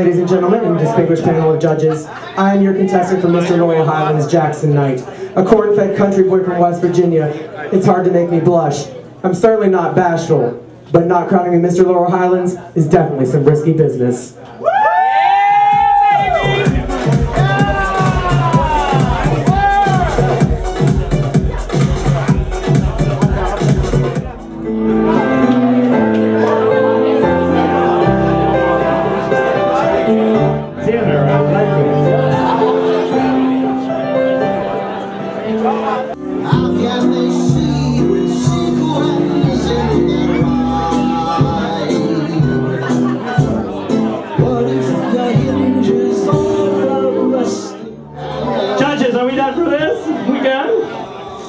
Ladies and gentlemen, and distinguished panel of judges, I am your contestant from Mr. Laurel Highlands, Jackson Nite. A corn-fed country boy from West Virginia, it's hard to make me blush. I'm certainly not bashful, but not crowning me Mr. Laurel Highlands is definitely some risky business.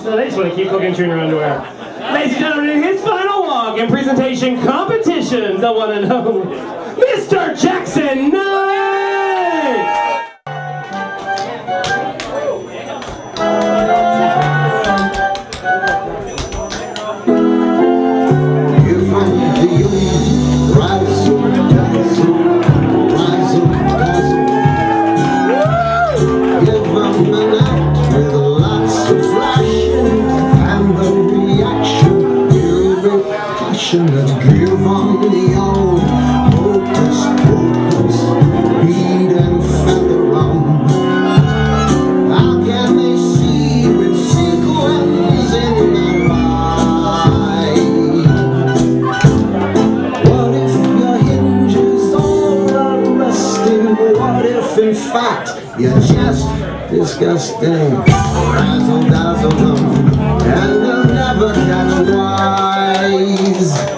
No, they just want to keep looking through your underwear. Ladies and gentlemen, his final walk and presentation competition, the one and only, Mr. Jackson Nite! Give up, rise in fact you're just disgusting? Razzle dazzle them, and they'll never catch wise.